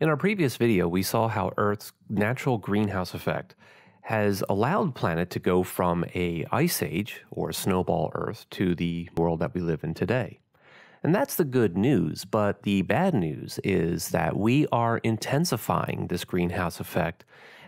In our previous video, we saw how Earth's natural greenhouse effect has allowed planet to go from a ice age or snowball Earth to the world that we live in today. And that's the good news, but the bad news is that we are intensifying this greenhouse effect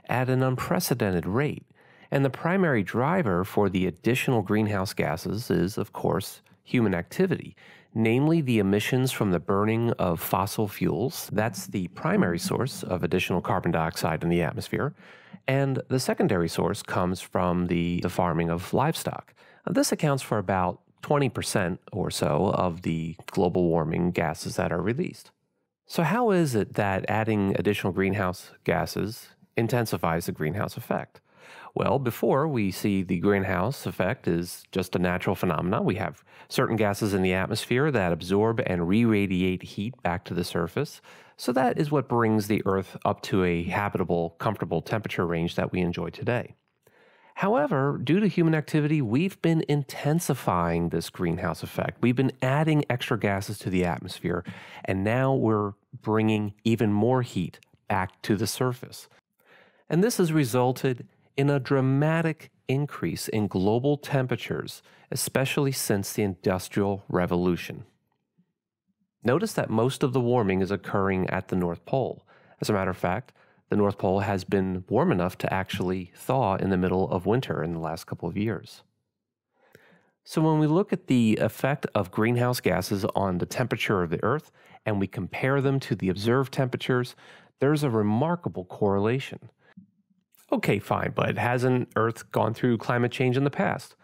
at an unprecedented rate. And the primary driver for the additional greenhouse gases is, of course, human activity namely the emissions from the burning of fossil fuels. That's the primary source of additional carbon dioxide in the atmosphere. And the secondary source comes from the, the farming of livestock. Now, this accounts for about 20% or so of the global warming gases that are released. So, how is it that adding additional greenhouse gases intensifies the greenhouse effect? Well, before we see the greenhouse effect is just a natural phenomenon. We have certain gases in the atmosphere that absorb and re radiate heat back to the surface. So that is what brings the Earth up to a habitable, comfortable temperature range that we enjoy today. However, due to human activity, we've been intensifying this greenhouse effect. We've been adding extra gases to the atmosphere, and now we're bringing even more heat back to the surface. And this has resulted in a dramatic increase in global temperatures, especially since the Industrial Revolution. Notice that most of the warming is occurring at the North Pole. As a matter of fact, the North Pole has been warm enough to actually thaw in the middle of winter in the last couple of years. So, when we look at the effect of greenhouse gases on the temperature of the Earth and we compare them to the observed temperatures, there's a remarkable correlation. Okay, fine, but hasn't Earth gone through climate change in the past?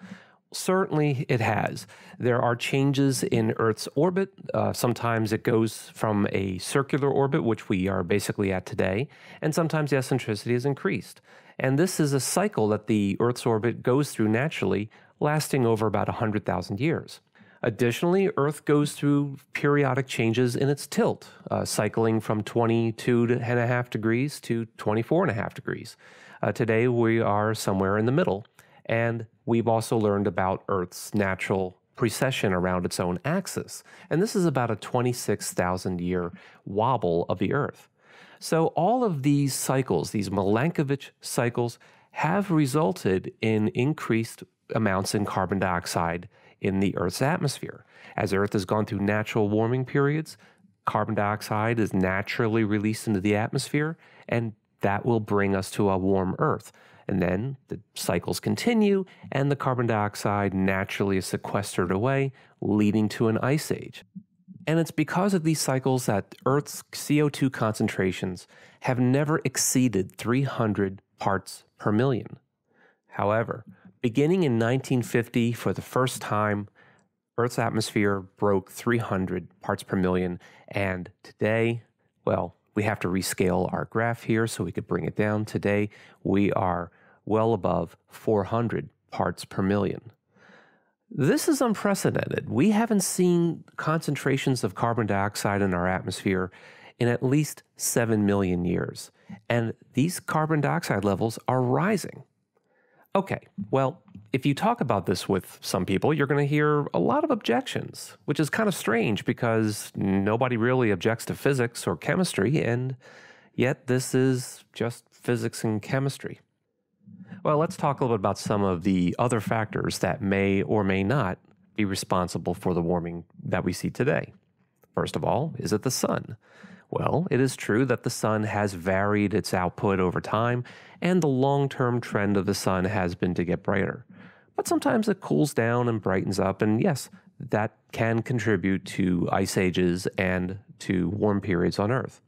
Certainly it has. There are changes in Earth's orbit. Uh, sometimes it goes from a circular orbit, which we are basically at today, and sometimes the eccentricity is increased. And this is a cycle that the Earth's orbit goes through naturally, lasting over about 100,000 years. Additionally, Earth goes through periodic changes in its tilt, uh, cycling from 22 and a half degrees to 24 and a half degrees. Uh, today, we are somewhere in the middle. And we've also learned about Earth's natural precession around its own axis. And this is about a 26,000 year wobble of the Earth. So, all of these cycles, these Milankovitch cycles, have resulted in increased amounts in carbon dioxide in the Earth's atmosphere. As Earth has gone through natural warming periods, carbon dioxide is naturally released into the atmosphere, and that will bring us to a warm Earth. And then the cycles continue, and the carbon dioxide naturally is sequestered away, leading to an ice age. And it's because of these cycles that Earth's CO2 concentrations have never exceeded 300 parts per million. However, beginning in 1950, for the first time, Earth's atmosphere broke 300 parts per million. And today, well, we have to rescale our graph here so we could bring it down. Today, we are well above 400 parts per million. This is unprecedented. We haven't seen concentrations of carbon dioxide in our atmosphere in at least 7 million years. And these carbon dioxide levels are rising. Okay, well, if you talk about this with some people, you're going to hear a lot of objections, which is kind of strange because nobody really objects to physics or chemistry, and yet this is just physics and chemistry. Well, let's talk a little bit about some of the other factors that may or may not be responsible for the warming that we see today. First of all, is it the sun? Well, it is true that the sun has varied its output over time, and the long term trend of the sun has been to get brighter. But sometimes it cools down and brightens up, and yes, that can contribute to ice ages and to warm periods on Earth.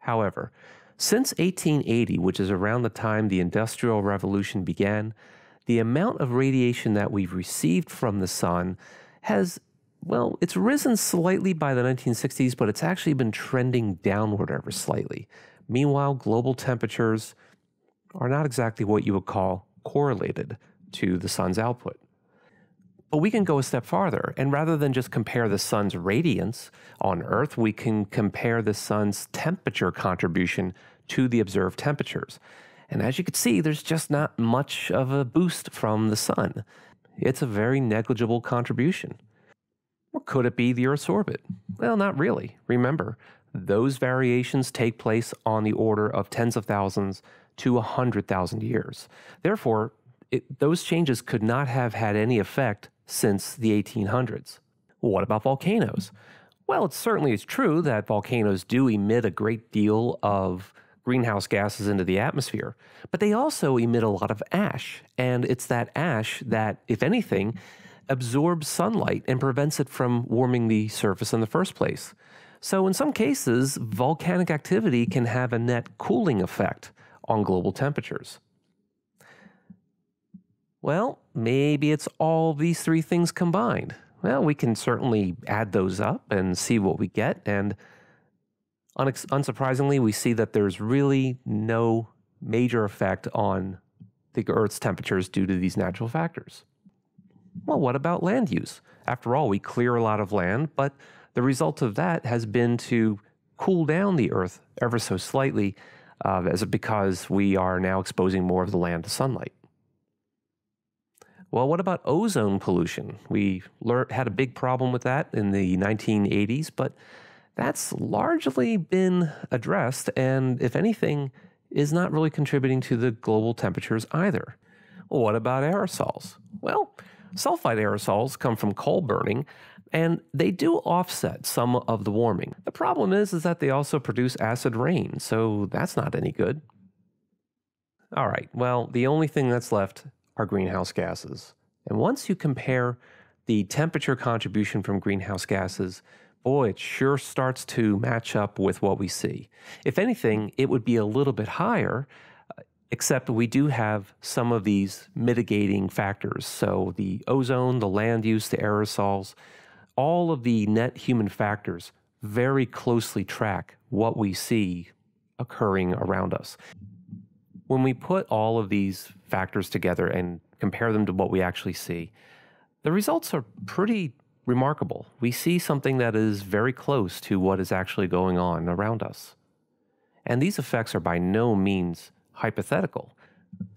However, since 1880, which is around the time the Industrial Revolution began, the amount of radiation that we've received from the sun has well, it's risen slightly by the 1960s, but it's actually been trending downward ever slightly. Meanwhile, global temperatures are not exactly what you would call correlated to the sun's output. But we can go a step farther, and rather than just compare the sun's radiance on Earth, we can compare the sun's temperature contribution to the observed temperatures. And as you can see, there's just not much of a boost from the sun. It's a very negligible contribution. Well, could it be the Earth's orbit? Well, not really. Remember, those variations take place on the order of tens of thousands to 100,000 years. Therefore, it, those changes could not have had any effect since the 1800s. What about volcanoes? Well, it certainly is true that volcanoes do emit a great deal of greenhouse gases into the atmosphere, but they also emit a lot of ash. And it's that ash that, if anything, absorbs sunlight and prevents it from warming the surface in the first place. So, in some cases, volcanic activity can have a net cooling effect on global temperatures. Well, maybe it's all these three things combined. Well, we can certainly add those up and see what we get. And unsurprisingly, we see that there's really no major effect on the Earth's temperatures due to these natural factors. Well, what about land use? After all, we clear a lot of land, but the result of that has been to cool down the Earth ever so slightly, uh, as because we are now exposing more of the land to sunlight. Well, what about ozone pollution? We had a big problem with that in the 1980s, but that's largely been addressed, and if anything, is not really contributing to the global temperatures either. Well, what about aerosols? Well, sulfide aerosols come from coal burning, and they do offset some of the warming. The problem is, is that they also produce acid rain, so that's not any good. All right, well, the only thing that's left are greenhouse gases. And once you compare the temperature contribution from greenhouse gases, boy, it sure starts to match up with what we see. If anything, it would be a little bit higher, except we do have some of these mitigating factors. So the ozone, the land use, the aerosols, all of the net human factors very closely track what we see occurring around us. When we put all of these factors together and compare them to what we actually see, the results are pretty remarkable. We see something that is very close to what is actually going on around us. And these effects are by no means hypothetical.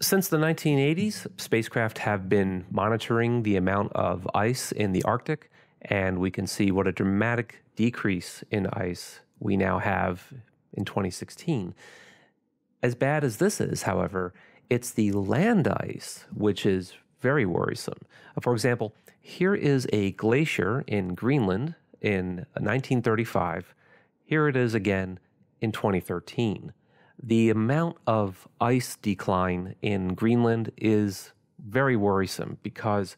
Since the 1980s, spacecraft have been monitoring the amount of ice in the Arctic, and we can see what a dramatic decrease in ice we now have in 2016. As bad as this is, however, it's the land ice which is very worrisome. For example, here is a glacier in Greenland in 1935. Here it is again in 2013. The amount of ice decline in Greenland is very worrisome because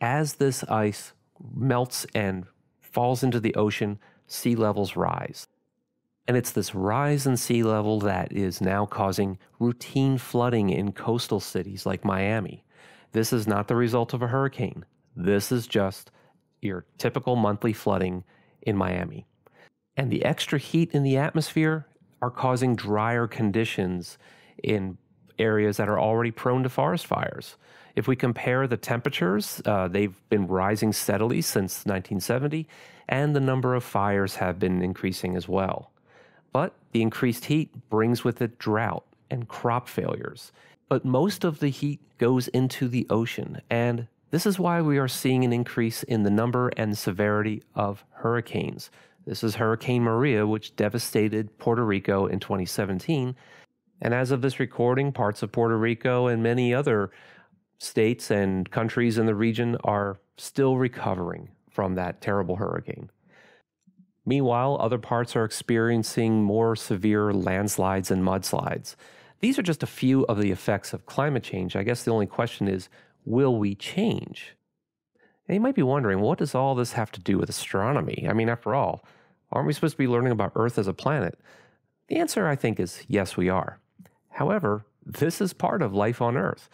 as this ice melts and falls into the ocean, sea levels rise. And it's this rise in sea level that is now causing routine flooding in coastal cities like Miami. This is not the result of a hurricane. This is just your typical monthly flooding in Miami. And the extra heat in the atmosphere are causing drier conditions in areas that are already prone to forest fires. If we compare the temperatures, uh, they've been rising steadily since 1970, and the number of fires have been increasing as well. But the increased heat brings with it drought and crop failures. But most of the heat goes into the ocean, and this is why we are seeing an increase in the number and severity of hurricanes. This is Hurricane Maria, which devastated Puerto Rico in 2017. And as of this recording, parts of Puerto Rico and many other states and countries in the region are still recovering from that terrible hurricane. Meanwhile, other parts are experiencing more severe landslides and mudslides. These are just a few of the effects of climate change. I guess the only question is will we change? And you might be wondering, what does all this have to do with astronomy? I mean, after all, aren't we supposed to be learning about Earth as a planet? The answer, I think, is yes, we are. However, this is part of life on Earth.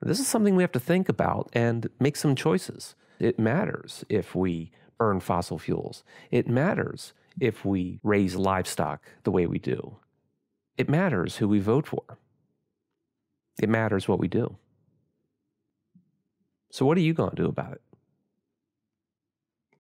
This is something we have to think about and make some choices. It matters if we burn fossil fuels. It matters if we raise livestock the way we do. It matters who we vote for. It matters what we do. So, what are you going to do about it?